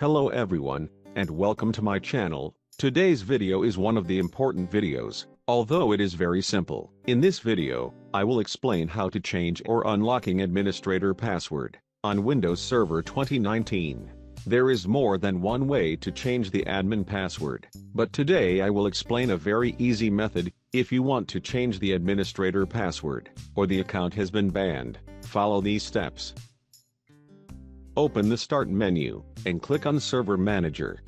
Hello everyone, and welcome to my channel. Today's video is one of the important videos, although it is very simple. In this video, I will explain how to change or unlocking administrator password on Windows Server 2019. There is more than one way to change the admin password, but today I will explain a very easy method if you want to change the administrator password, or the account has been banned, follow these steps. Open the Start menu, and click on Server Manager.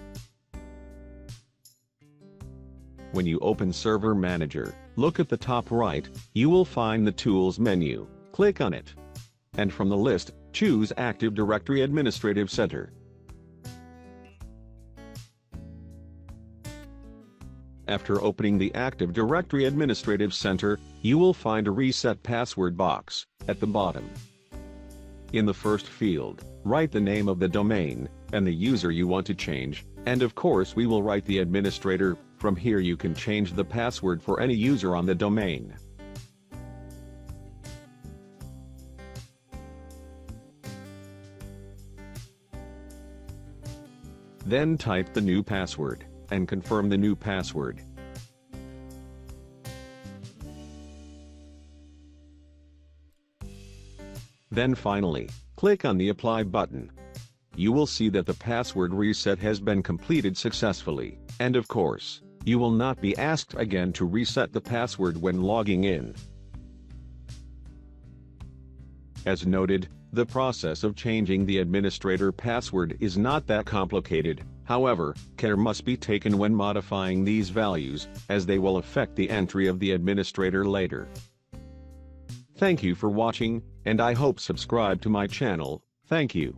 When you open Server Manager, look at the top right, you will find the Tools menu, click on it. And from the list, choose Active Directory Administrative Center. After opening the Active Directory Administrative Center, you will find a Reset Password box at the bottom. In the first field, write the name of the domain and the user you want to change, and of course we will write the administrator, from here you can change the password for any user on the domain. Then type the new password and confirm the new password. Then finally, click on the Apply button. You will see that the password reset has been completed successfully, and of course, you will not be asked again to reset the password when logging in. As noted, the process of changing the administrator password is not that complicated, however, care must be taken when modifying these values, as they will affect the entry of the administrator later. Thank you for watching, and I hope subscribe to my channel, thank you.